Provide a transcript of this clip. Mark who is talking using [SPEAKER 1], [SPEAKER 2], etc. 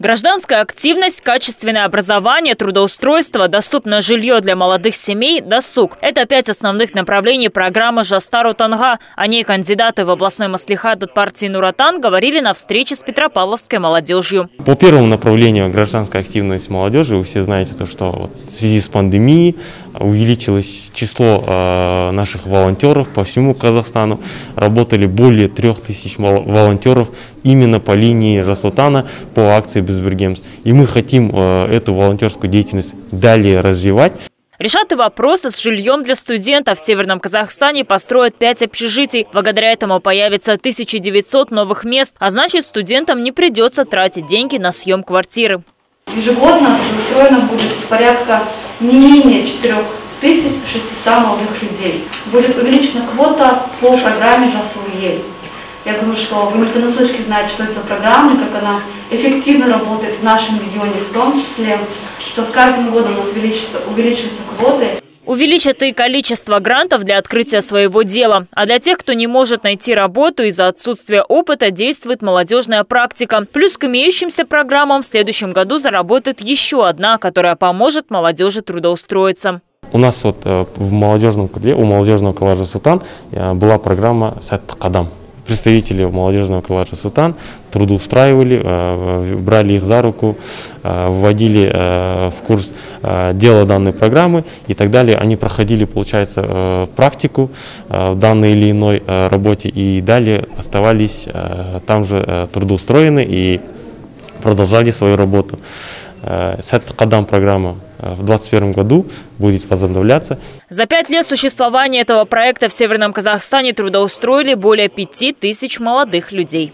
[SPEAKER 1] Гражданская активность, качественное образование, трудоустройство, доступное жилье для молодых семей, досуг – это пять основных направлений программы «Жастару Танга». О ней кандидаты в областной маслихат от партии «Нуратан» говорили на встрече с Петропавловской молодежью.
[SPEAKER 2] По первому направлению гражданская активность молодежи, вы все знаете, то, что в связи с пандемией увеличилось число э, наших волонтеров по всему Казахстану. Работали более трех тысяч волонтеров именно по линии Жасутана по акции «Безбергемс». И мы хотим э, эту волонтерскую деятельность далее развивать.
[SPEAKER 1] Решат и вопросы с жильем для студентов. В Северном Казахстане построят пять общежитий. Благодаря этому появится 1900 новых мест, а значит студентам не придется тратить деньги на съем квартиры.
[SPEAKER 3] Ежегодно устроено будет порядка не менее 4600 молодых людей. Будет увеличена квота по программе «Жасыл Я думаю, что вы не понаслышке знаете, что это за программа, как она эффективно работает в нашем регионе, в том числе, что с каждым годом у нас увеличится, увеличиваются квоты.
[SPEAKER 1] Увеличат и количество грантов для открытия своего дела. А для тех, кто не может найти работу из-за отсутствия опыта, действует молодежная практика. Плюс к имеющимся программам в следующем году заработает еще одна, которая поможет молодежи трудоустроиться.
[SPEAKER 2] У нас вот э, в молодежном крыле, у молодежного коллажа «Султан» э, была программа «Сат Кадам» представители молодежного крыла Сутан трудоустраивали, э, брали их за руку, э, вводили э, в курс дела данной программы и так далее. Они проходили, получается, практику в данной или иной работе и далее оставались там же трудоустроены и продолжали свою работу. Сет Кадам программа в 2021 году будет возобновляться.
[SPEAKER 1] За пять лет существования этого проекта в Северном Казахстане трудоустроили более пяти тысяч молодых людей.